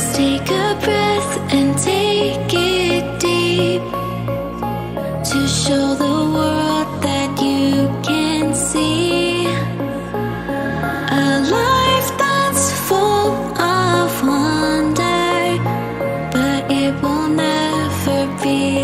Just take a breath and take it deep to show the world that you can see a life that's full of wonder, but it will never be.